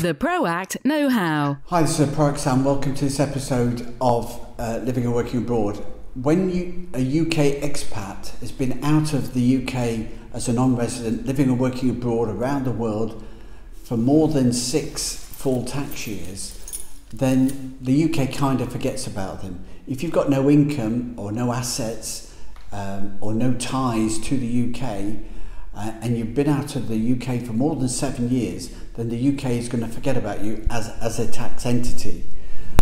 The PROACT Know How. Hi, this is PROACT Sam. Welcome to this episode of uh, Living and Working Abroad. When you, a UK expat has been out of the UK as a non resident, living and working abroad around the world for more than six full tax years, then the UK kind of forgets about them. If you've got no income or no assets um, or no ties to the UK, uh, and you've been out of the UK for more than seven years, then the UK is going to forget about you as, as a tax entity.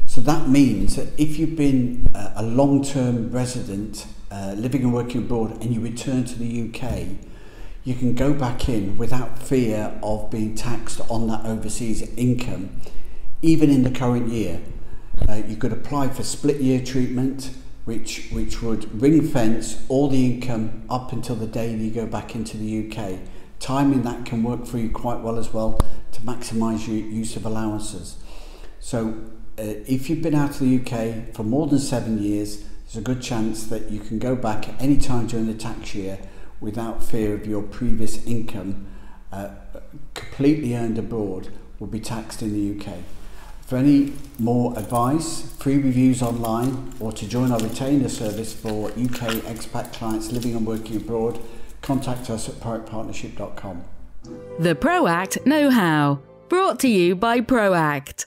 So that means that if you've been a, uh, a long-term resident, uh, living and working abroad, and you return to the UK, you can go back in without fear of being taxed on that overseas income, even in the current year. Uh, you could apply for split year treatment, which, which would ring fence all the income up until the day you go back into the UK. Timing that can work for you quite well as well to maximise your use of allowances. So uh, if you've been out of the UK for more than seven years, there's a good chance that you can go back at any time during the tax year without fear of your previous income uh, completely earned abroad will be taxed in the UK. For any more advice, free reviews online, or to join our retainer service for UK expat clients living and working abroad, contact us at proactpartnership.com. The Proact Know How, brought to you by Proact.